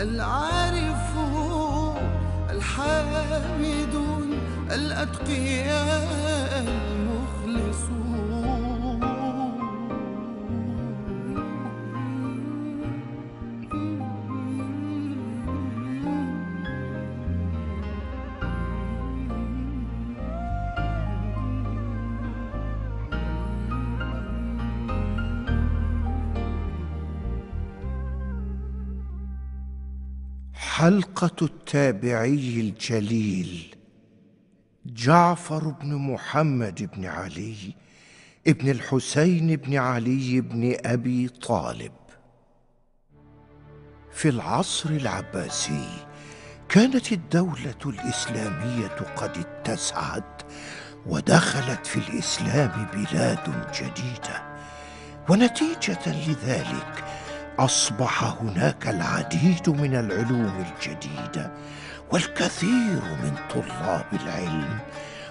العارفون الحامدون الأتقياء. حلقة التابعي الجليل جعفر بن محمد بن علي ابن الحسين بن علي بن أبي طالب. في العصر العباسي كانت الدولة الإسلامية قد اتسعت ودخلت في الإسلام بلاد جديدة ونتيجة لذلك أصبح هناك العديد من العلوم الجديدة والكثير من طلاب العلم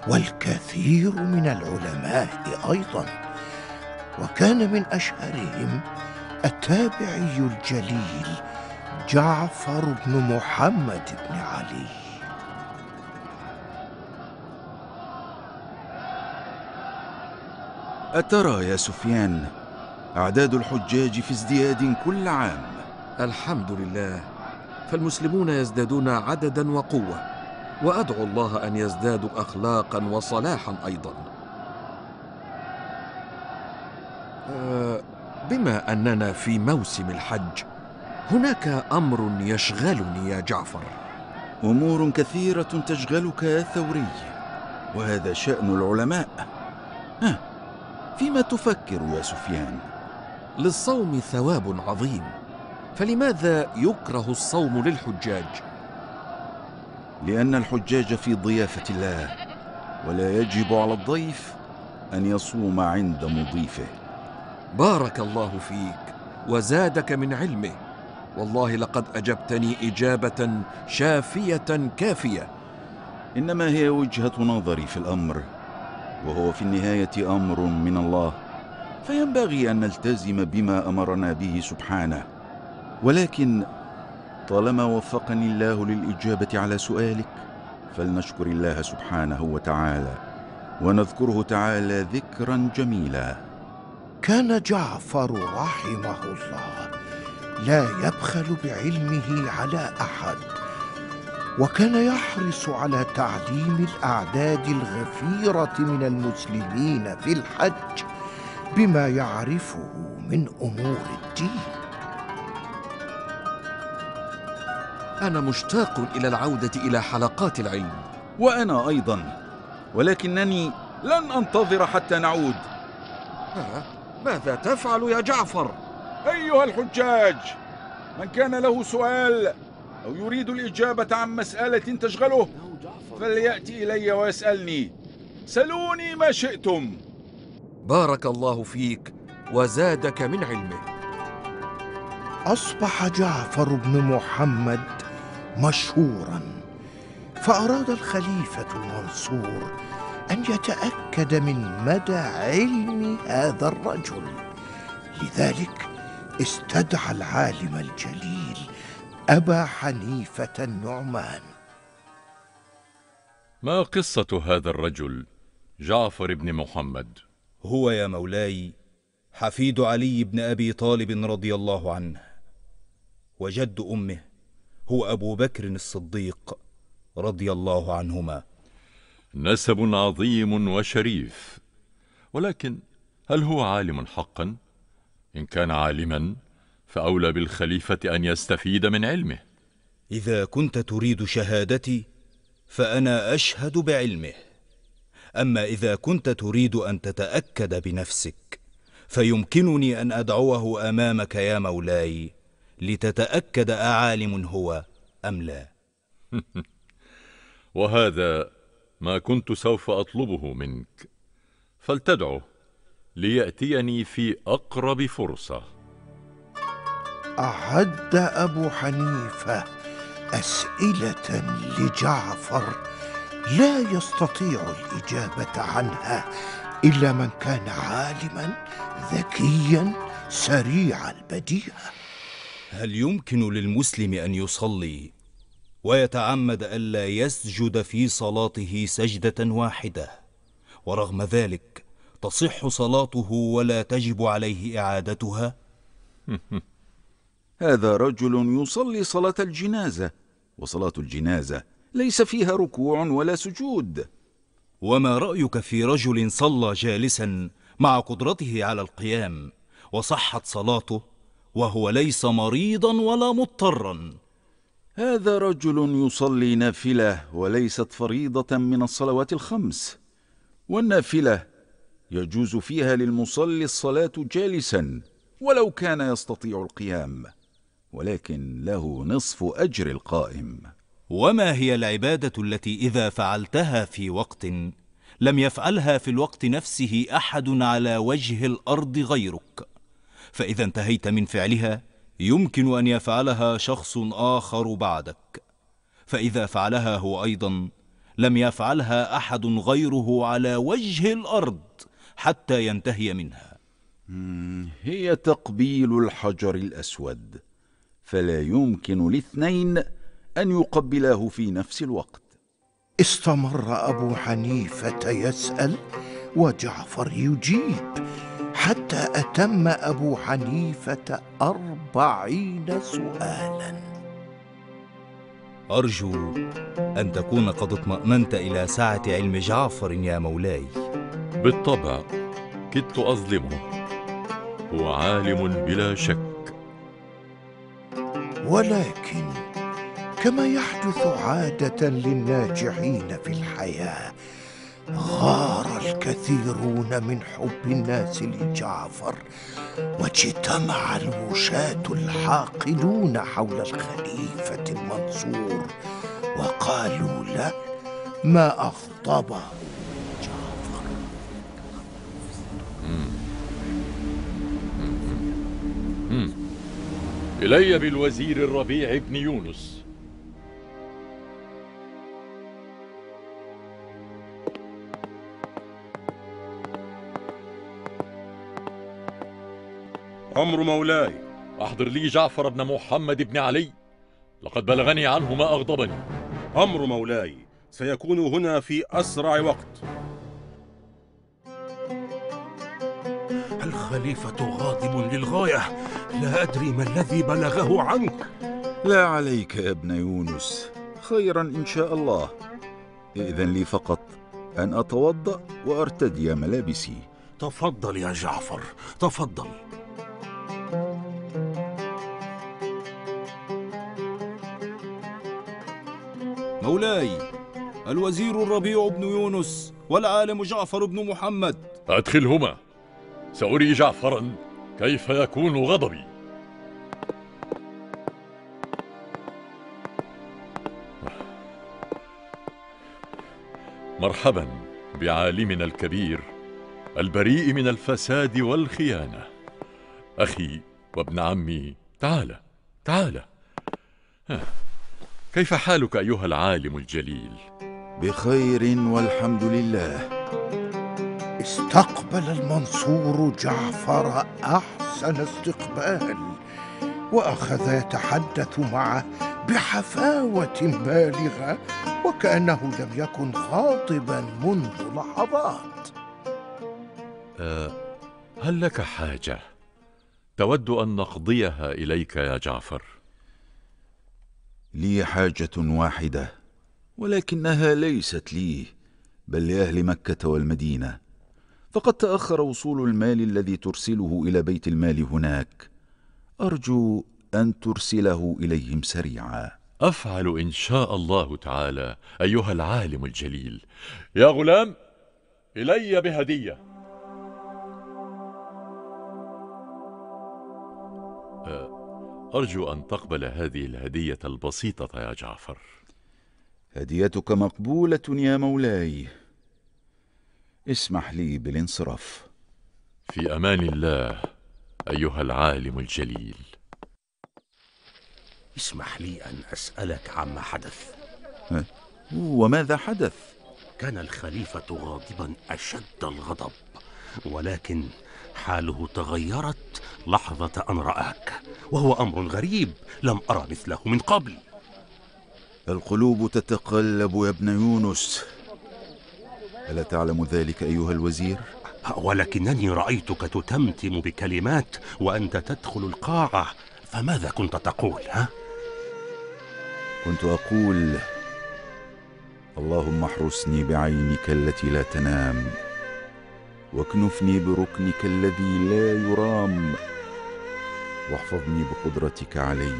والكثير من العلماء أيضا. وكان من أشهرهم التابعي الجليل جعفر بن محمد بن علي. أترى يا سفيان أعداد الحجاج في ازدياد كل عام. الحمد لله. فالمسلمون يزدادون عددا وقوة وأدعو الله أن يزدادوا اخلاقا وصلاحا أيضا. آه، بما أننا في موسم الحج هناك أمر يشغلني يا جعفر. أمور كثيرة تشغلك يا ثوري وهذا شأن العلماء. ها فيما تفكر يا سفيان؟ للصوم ثواب عظيم. فلماذا يكره الصوم للحجاج؟ لأن الحجاج في ضيافة الله ولا يجب على الضيف أن يصوم عند مضيفه. بارك الله فيك وزادك من علمه. والله لقد أجبتني إجابة شافية كافية. إنما هي وجهة نظري في الأمر وهو في النهاية أمر من الله. فينبغي أن نلتزم بما أمرنا به سبحانه. ولكن طالما وفقني الله للإجابة على سؤالك فلنشكر الله سبحانه وتعالى ونذكره تعالى ذكرا جميلا. كان جعفر رحمه الله لا يبخل بعلمه على أحد وكان يحرص على تعليم الأعداد الغفيرة من المسلمين في الحج. بما يعرفه من أمور الدين. أنا مشتاق إلى العودة إلى حلقات العلم. وأنا أيضا. ولكنني لن أنتظر حتى نعود. ها؟ ماذا تفعل يا جعفر؟ أيها الحجاج من كان له سؤال أو يريد الإجابة عن مسألة تشغله فليأتي إلي ويسألني. سلوني ما شئتم. بارك الله فيك وزادك من علمه. أصبح جعفر بن محمد مشهورا فأراد الخليفة المنصور أن يتأكد من مدى علم هذا الرجل. لذلك استدعى العالم الجليل أبا حنيفة النعمان. ما قصة هذا الرجل جعفر بن محمد؟ هو يا مولاي حفيد علي بن أبي طالب رضي الله عنه وجد أمه هو أبو بكر الصديق رضي الله عنهما. نسب عظيم وشريف ولكن هل هو عالم حقا؟ إن كان عالما فأولى بالخليفة أن يستفيد من علمه. إذا كنت تريد شهادتي فأنا أشهد بعلمه. أما إذا كنت تريد أن تتأكد بنفسك فيمكنني أن أدعوه أمامك يا مولاي لتتأكد أعالم هو أم لا. وهذا ما كنت سوف أطلبه منك فلتدعه ليأتيني في أقرب فرصة. أعد أبو حنيفة أسئلة لجعفر لا يستطيع الإجابة عنها إلا من كان عالما ذكيا سريع البديهة هل يمكن للمسلم أن يصلي ويتعمد الا يسجد في صلاته سجدة واحدة؟ ورغم ذلك تصح صلاته ولا تجب عليه إعادتها؟ هذا رجل يصلي صلاة الجنازة وصلاة الجنازة ليس فيها ركوع ولا سجود. وما رأيك في رجل صلى جالسا مع قدرته على القيام وصحت صلاته وهو ليس مريضا ولا مضطرا؟ هذا رجل يصلي نافلة وليست فريضة من الصلوات الخمس. والنافلة يجوز فيها للمصلي الصلاة جالسا ولو كان يستطيع القيام ولكن له نصف أجر القائم. وما هي العبادة التي إذا فعلتها في وقت لم يفعلها في الوقت نفسه أحد على وجه الأرض غيرك. فإذا انتهيت من فعلها يمكن أن يفعلها شخص آخر بعدك. فإذا فعلها هو أيضا لم يفعلها أحد غيره على وجه الأرض حتى ينتهي منها. هي تقبيل الحجر الأسود فلا يمكن لاثنين أن يقبلاه في نفس الوقت. استمر أبو حنيفة يسأل وجعفر يجيب حتى أتم أبو حنيفة أربعين سؤالا. أرجو أن تكون قد اطمأننت إلى سعه علم جعفر يا مولاي. بالطبع كدت أظلمه. هو عالم بلا شك. ولكن كما يحدث عادة للناجحين في الحياة. غار الكثيرون من حب الناس لجعفر واجتمع الوشاة الحاقدون حول الخليفة المنصور وقالوا له ما أغضبه جعفر. إلي بالوزير الربيع بن يونس. أمر مولاي. احضر لي جعفر بن محمد بن علي. لقد بلغني عنه ما أغضبني. أمر مولاي سيكون هنا في أسرع وقت. الخليفة غاضب للغاية. لا أدري ما الذي بلغه عنك. لا عليك يا ابن يونس. خيرا إن شاء الله. إذن لي فقط أن أتوضأ وأرتدي ملابسي. تفضل يا جعفر تفضل. مولاي الوزير الربيع بن يونس والعالم جعفر بن محمد. أدخلهما. سأري جعفرا كيف يكون غضبي. مرحبا بعالمنا الكبير البريء من الفساد والخيانة. أخي وابن عمي تعال تعال. كيف حالك أيها العالم الجليل؟ بخير والحمد لله. استقبل المنصور جعفر أحسن استقبال وأخذ يتحدث معه بحفاوة بالغة وكأنه لم يكن غاضبا منذ لحظات. أه هل لك حاجة؟ تود أن نقضيها إليك يا جعفر. لي حاجة واحدة ولكنها ليست لي بل لأهل مكة والمدينة. فقد تأخر وصول المال الذي ترسله إلى بيت المال هناك. أرجو أن ترسله إليهم سريعا. أفعل إن شاء الله تعالى أيها العالم الجليل. يا غلام إلي بهدية. أه، أرجو أن تقبل هذه الهدية البسيطة يا جعفر. هديتك مقبولة يا مولاي. اسمح لي بالانصراف. في أمان الله أيها العالم الجليل. اسمح لي أن أسألك عما حدث. ها؟ وماذا حدث؟ كان الخليفة غاضبا أشد الغضب ولكن حاله تغيرت لحظة أن رآك وهو أمر غريب لم أرى مثله من قبل القلوب تتقلب يا ابن يونس ألا تعلم ذلك أيها الوزير؟ ولكنني رأيتك تتمتم بكلمات وأنت تدخل القاعة فماذا كنت تقول ها؟ كنت أقول اللهم احرسني بعينك التي لا تنام واكنفني بركنك الذي لا يرام. واحفظني بقدرتك علي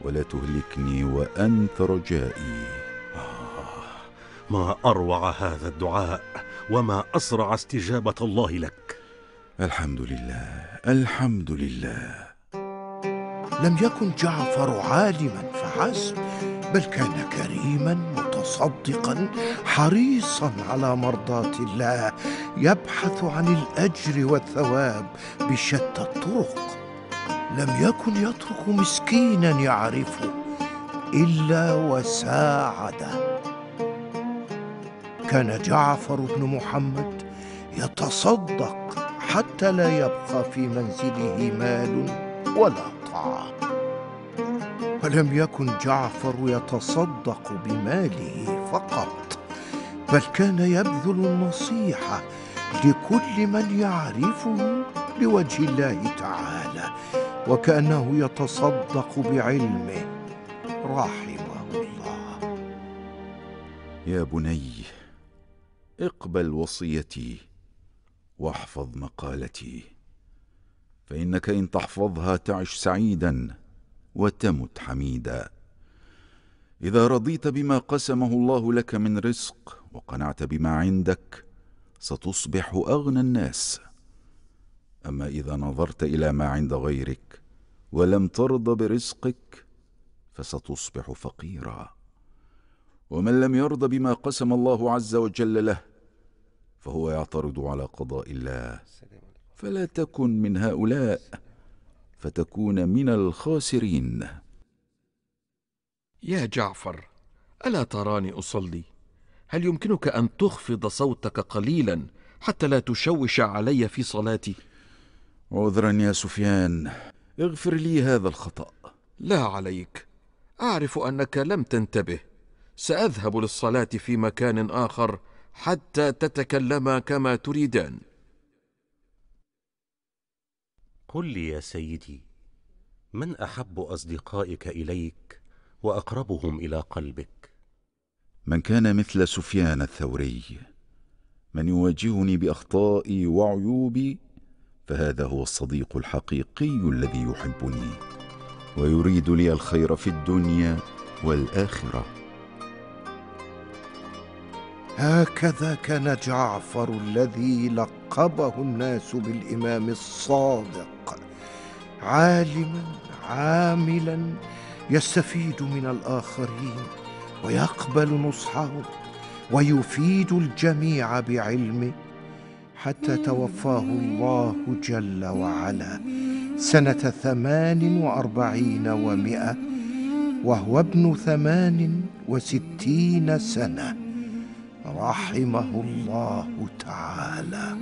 ولا تهلكني وأنت رجائي. ما أروع هذا الدعاء وما أسرع استجابة الله لك. الحمد لله الحمد لله. لم يكن جعفر عالما فحسب بل كان كريما متصدقا حريصا على مرضاة الله. يبحث عن الأجر والثواب بشتى الطرق. لم يكن يترك مسكينا يعرفه إلا وساعده كان جعفر بن محمد يتصدق حتى لا يبقى في منزله مال ولا طعام. ولم يكن جعفر يتصدق بماله فقط بل كان يبذل النصيحة لكل من يعرفه لوجه الله تعالى وكأنه يتصدق بعلمه. رحمه الله. يا بني اقبل وصيتي واحفظ مقالتي فإنك إن تحفظها تعش سعيدا وتمت حميدا. إذا رضيت بما قسمه الله لك من رزق وقنعت بما عندك ستصبح أغنى الناس. أما إذا نظرت إلى ما عند غيرك ولم ترض برزقك فستصبح فقيرا. ومن لم يرض بما قسم الله عز وجل له فهو يعترض على قضاء الله. فلا تكن من هؤلاء فتكون من الخاسرين. يا جعفر ألا تراني أصلي؟ هل يمكنك أن تخفض صوتك قليلا حتى لا تشوش علي في صلاتي؟ عذرا يا سفيان. اغفر لي هذا الخطأ. لا عليك. أعرف أنك لم تنتبه. سأذهب للصلاة في مكان آخر حتى تتكلما كما تريدان. قل لي يا سيدي من أحب أصدقائك إليك وأقربهم إلى قلبك؟ من كان مثل سفيان الثوري من يواجهني بأخطائي وعيوبي فهذا هو الصديق الحقيقي الذي يحبني ويريد لي الخير في الدنيا والآخرة. هكذا كان جعفر الذي لقبه الناس بالإمام الصادق عالما عاملا يستفيد من الآخرين. ويقبل نصحهم ويفيد الجميع بعلمه حتى توفاه الله جل وعلا سنة ثمان وأربعين ومائة وهو ابن ثمان وستين سنة رحمه الله تعالى.